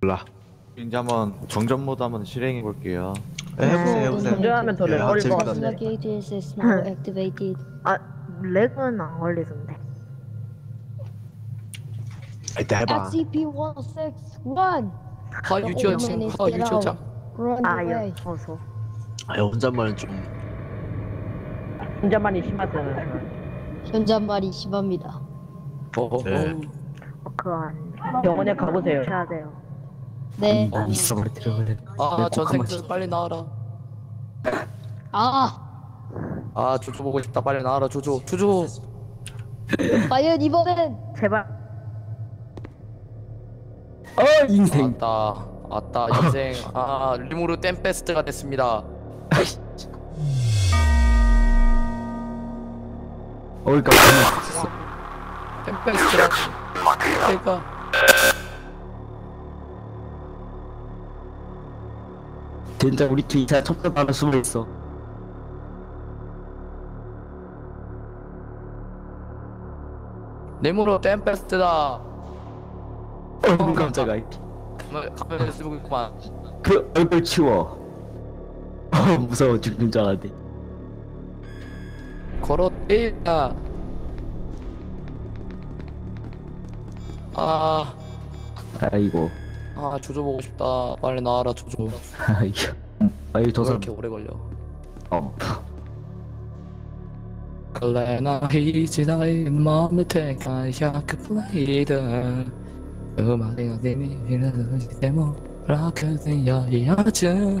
몰라. 이제 한번 정전 모드 한번 실행해 볼게요. 네, 해보세요 해보세요 운전하면 더 예, 렉 아, 걸릴 것. 같은데. 아 렉은 안 걸리던데. 일단 해봐 SCP-161! 하 유치원장 하 유치원장 Run 아 away. 예. 어서. 아 혼잣말은 좀 혼자만이 심하잖아. 현잔말이 심합니다. 어어 네. 어, 안. 병원에 가보세요. 해야 돼요. 네. 어 있어버려 들어버려 아 전생들 빨리 나와라. 아! 아 조조 보고 싶다. 빨리 나와라 조조. 조조. 과연 이번엔 제발. 어 인생. 아따 아따 인생. 아 리무르 댐페스트가 됐습니다. 어이까 댐페스트라 내가 진짜 우리 팀 이사 첫 번째 숨어 있어. 리무르 댐페스트다. 어 깜짝아. 가면을 쓰고 있구만. 그 얼굴 치워. 어 무서워 죽는 줄 알았네. 걸어 때야 아, 아이고 아 조조 보고 싶다. 빨리 나와라 조조 아이 왜 도서 이렇게 오래 걸려? 어. 그래나 이제 나의 마음을 택하야 그 플레이드 음악이 어디니는 데모 라크는 여야지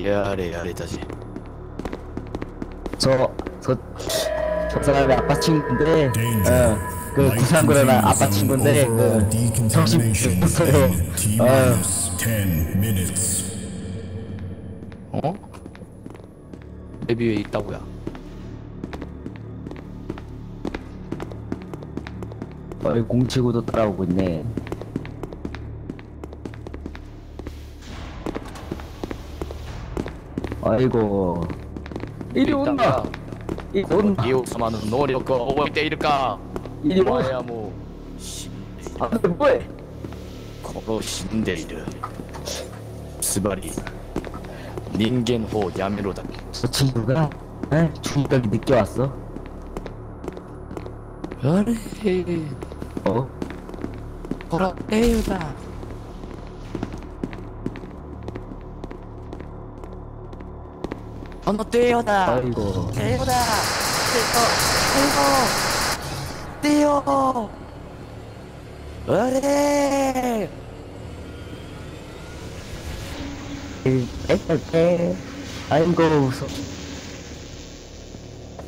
야래 야래 자지 저저 저 사람이 아빠 친구인데 어그 부산 그러나 아빠 친구인데 그 정신 없어요. 어. 어? 데뷔에 있다고야 어이 공치고도 따라오고 있네. 아이고. 이리 온다. 이리 온다. 이웃만은 노력을 오고 있대 이럴까? 이리 와야 뭐 아들 뭐해? 고로신데 이르 스바리. 닌겐호 야미로다. 저 친구가 에? 충격이 늦게 왔어? 그래 어? 고로 에유다. 건너뛰어다 아이고. 뛰어다 뛰어 뛰어. 뛰어. 어레. 에에에 아이고 무서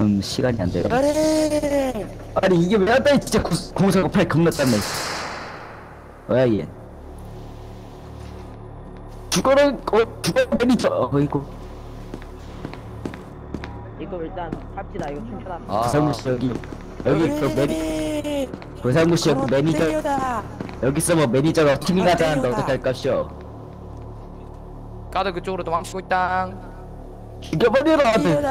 음 시간이 안 돼요. 어레. 아니 이게 왜 안돼 진짜 공사고 팔 겁나 땀네 뭐야 얘. 죽어라 어 죽어라 어이구. 이거 일단 합시다. 이거 춤추다.あ 고상무 씨 여기. 여기 그 매니 고상무 씨 여기 매니저 여기서 뭐 매니저가 팀이 나자는데 어떡할 것이오? 가드 그쪽으로 도망치고 있다. 죽여버리라 아들.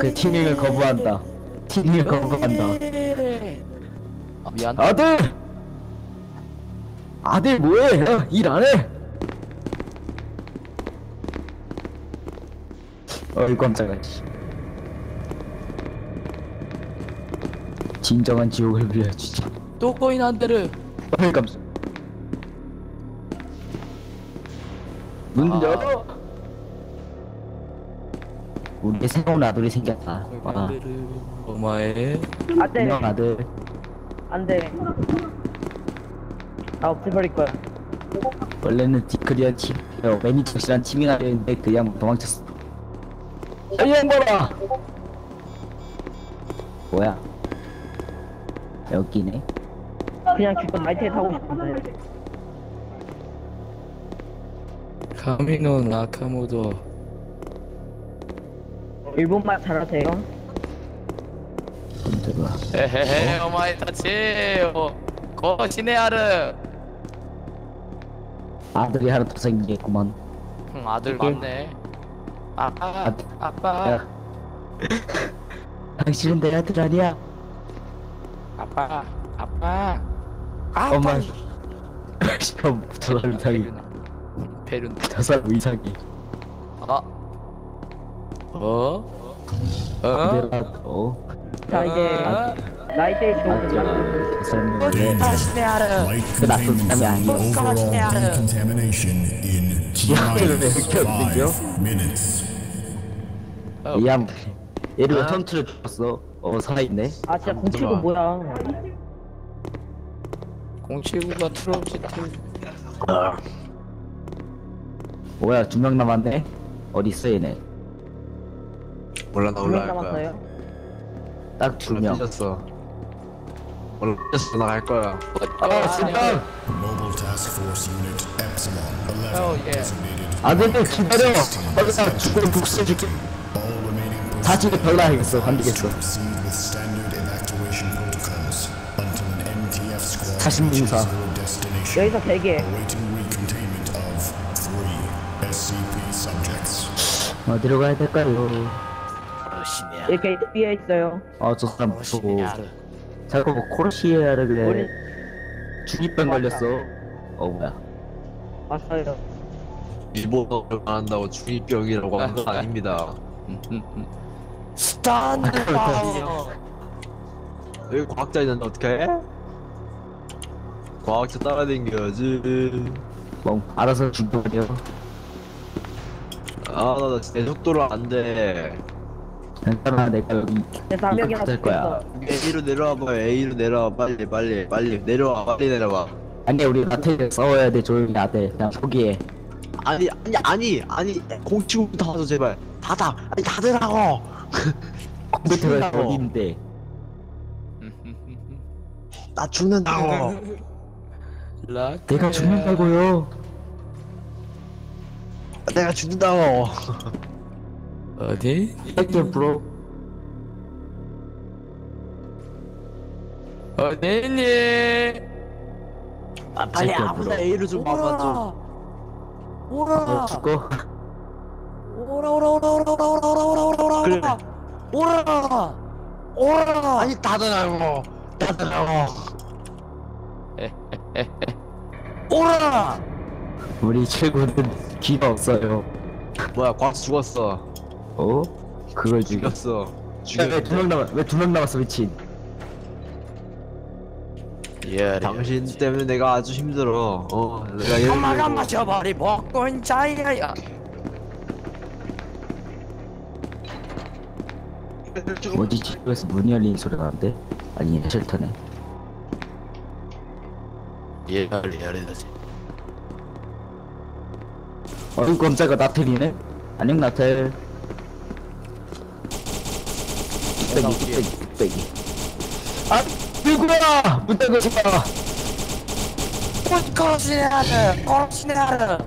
그 티닝을 거부한다. 티닝을 거부한다. 아 미안. 아들! 아들 뭐해? 어, 일 안해 어이 깜짝아 씨. 진정한 지옥을 위해 진짜 또 꼬인 한 대를. 어이 깜짝. 문 아. 열어! 우리 새로운 아들이 생겼다. 와. 를 오마에 안돼. 분명 아들. 안돼. 아 없애버릴 거야. 원래는 디크리언 팀 어, 매니저씨란 팀이 나였는데 그냥 도망쳤어 이형 봐라. 뭐야? 여기네? 그냥 기껏 마이트에 타고 싶은데. 카미노 나카모토 일본말 잘하세요? 들어와 헤헤헤 오마에 타치. 고시네 아르 아들이 하나 더 생기겠구만. 응, 아들 맞네. 아빠, 아들. 아빠, 야. 당신은 내 아들 아니야 아빠, 아빠. 엄마. 시험 저 사람 이상해. 페룬. 저 사람 이상해. 아, 어? 어? 내가 어? 자 이제 아, 좋은 저 사람이 원래 나쁜 사람이 아니야 기억들을 왜 T-minus 이렇게 없는겨? 5 minutes. 이양 얘를 왜 턴트를 줬어 어 살아있네 아 진짜 공치고 뭐야 공치구가 트로지트. 뭐야 두 명 남았네 어디 있어 얘네 몰라 나두명 올라갈 거야. 남았어요 딱 두 명 삐졌어. 올라 삐졌어 나갈 거야. 아 진짜 Mobile Task Force Unit Epsilon 11 Oh, yeah. designated 아들들 기다려 빨리 죽으면 복수해줄게 사진에 별나야겠어 관두겠어 reaches 인사. 여기서 대기해. 어디로 가야 될까요 고시네아르 이 게이트 위에 있어요 아 저 사람 무서워 자꾸 뭐 코르시에라 우리 그래 중이병 걸렸어 어 뭐야 왔어요 일본어 안 한다고 중이병이라고 하는 건 아닙니다. 스탄드 파워. 여기 과학자 있는데 어떡해? 과학자 따라댕겨야지. 뭐 알아서 죽여버려 아나 내 속도로 안 돼. 괜찮아 내가 여기 그래서 한 명이나 될 거야 A로 내려와 봐. A로 내려와. 빨리 빨리 빨리 내려와. 빨리 내려와. 아니 우리 나태에 싸워야 돼 조용히 아들 그냥 포기해 아니 아니 아니 아니 공치고부터 와서 제발 닫아. 아니 닫으라고. 컴퓨터가 죽는다고. 어디 있는데 나 죽는다고. 라 내가 죽는다고요 내가 죽는다고. 어디? 할게 브로 어디니? 아, 빨리 아무나. A로 좀 봐봐 좀. 너 죽어 그래. 오라. 오라. 아니 닫으라고. 닫으라고. 오라. 우리 최고는 귀가 없어요 뭐야 곽수 죽었어. 어? 그걸 죽여 죽였어. 명 남았 왜 두 명 남았어 미친 예. 당신 때문에 내가 아주 힘들어. 어, 내가 예를 엄마가 들고 마셔버리 먹고 인 자이야. 어디 집에서 문이 열리는 소리가 나는데? 아니 쉘터네 예를 예르다지. 어이 깜짝아 나텔이네 안녕 나텔 뚝배기 아 누구야 싶어 코시네아르, 코시네아르.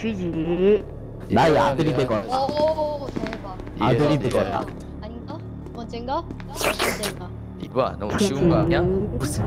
쥐지 나의 아들이 예. 되거 오 대박. 아들이 예. 되거라 아닌가? 번째인가? 번째인가? 이봐, 너무 쉬운 거 아니야? 무슨